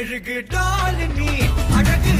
மெழுகு டாலினி அழகு